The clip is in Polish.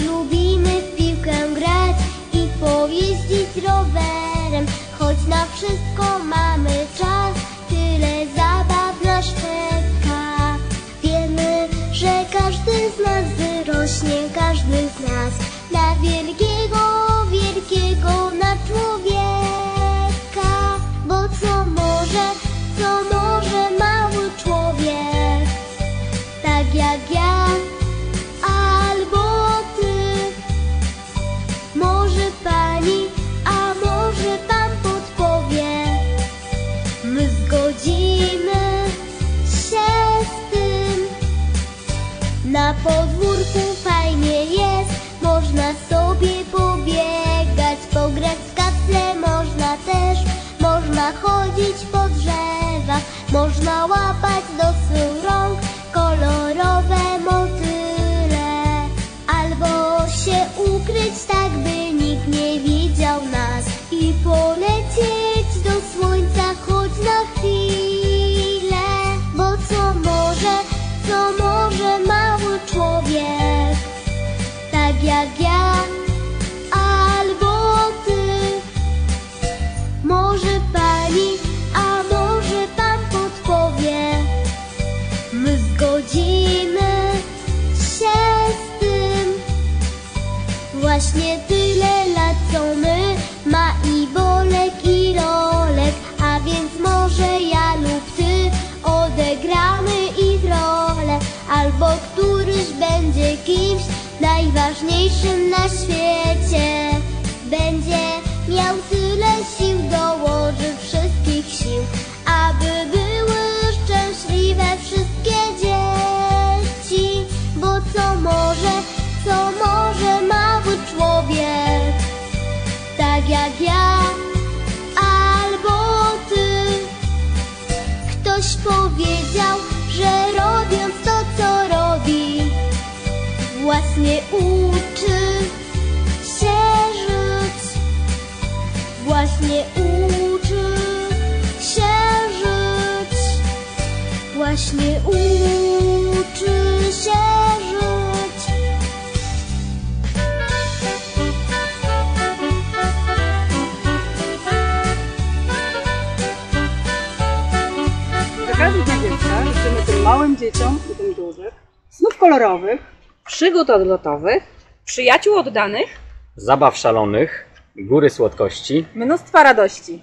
Lubimy w piłkę grać i pojeździć rowerem. Choć na wszystko mamy czas, tyle zabaw nas czeka. Wiemy, że każdy z nas wyrośnie, każdy z nas Na wielkiego, wielkiego na człowieka. Bo co może, co może Na podwórku fajnie jest, można sobie pobiegać, pograć w kacle można też, można chodzić po drzewach, można łapać do swych jak ja albo ty. Może pani, a może pan podpowie. My zgodzimy się z tym. Właśnie tyle lat co my najważniejszym na świecie. Będzie miał tyle sił, dołoży wszystkich sił, aby były szczęśliwe wszystkie dzieci. Bo co może, co może mały człowiek, tak jak ja albo ty. Ktoś powiedział, właśnie uczy się żyć. Właśnie uczy się żyć. Właśnie uczy się żyć. Z okazji Dnia Dziecka życzymy tym małym dzieciom i tym dużych snów kolorowych, przygód odlotowych, przyjaciół oddanych, zabaw szalonych, góry słodkości, mnóstwa radości.